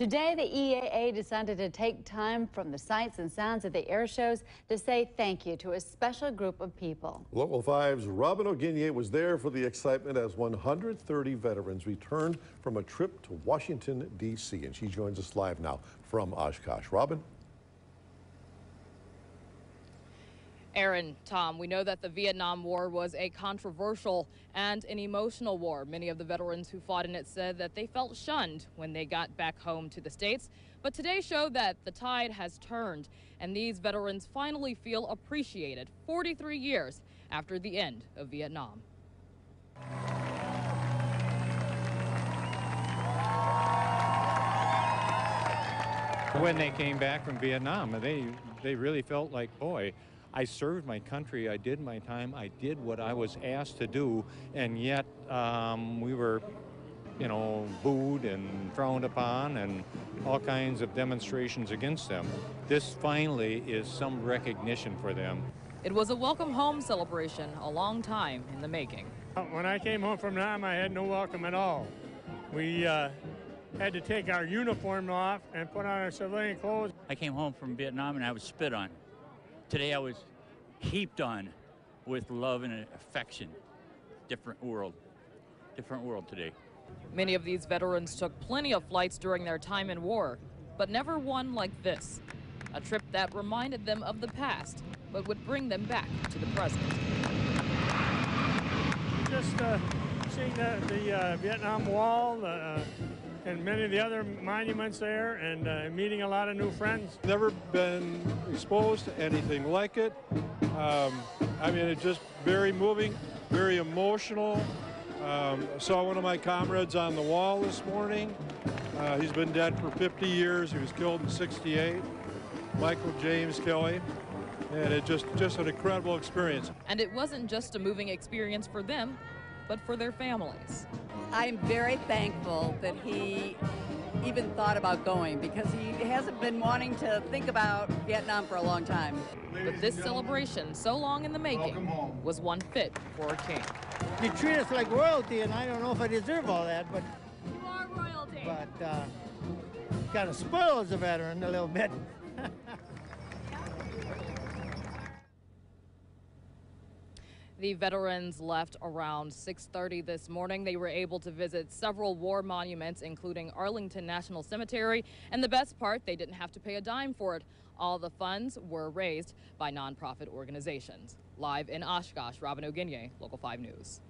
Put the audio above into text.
Today, the EAA decided to take time from the sights and sounds of the air shows to say thank you to a special group of people. Local 5's Robin O'Guiney was there for the excitement as 130 veterans returned from a trip to Washington, D.C. And she joins us live now from Oshkosh. Robin? Aaron, Tom, we know that the Vietnam War was a controversial and an emotional war. Many of the veterans who fought in it said that they felt shunned when they got back home to the States. But today showed that the tide has turned, and these veterans finally feel appreciated 43 years after the end of Vietnam. When they came back from Vietnam, they, they really felt like, boy, I served my country, I did my time, I did what I was asked to do, and yet um, we were, you know, booed and frowned upon and all kinds of demonstrations against them. This finally is some recognition for them. It was a welcome home celebration, a long time in the making. When I came home from Nam, I had no welcome at all. We uh, had to take our uniform off and put on our civilian clothes. I came home from Vietnam and I was spit on. Today I was heaped on with love and affection. Different world. Different world today. Many of these veterans took plenty of flights during their time in war, but never one like this. A trip that reminded them of the past, but would bring them back to the present. Just uh, seeing the, the uh, Vietnam Wall, uh, and many of the other monuments there and uh, meeting a lot of new friends. Never been exposed to anything like it. Um, I mean, it's just very moving, very emotional. Um, saw one of my comrades on the wall this morning. Uh, he's been dead for 50 years. He was killed in 68. Michael James Kelly. And it just, just an incredible experience. And it wasn't just a moving experience for them, but for their families. I'm very thankful that he even thought about going because he hasn't been wanting to think about Vietnam for a long time. But this celebration, so long in the making, was one fit for a king. You treat us like royalty, and I don't know if I deserve all that, but... You are royalty. But, uh, kind of spoil as a veteran a little bit. The veterans left around 6.30 this morning. They were able to visit several war monuments, including Arlington National Cemetery. And the best part, they didn't have to pay a dime for it. All the funds were raised by nonprofit organizations. Live in Oshkosh, Robin O'Guiney, Local 5 News.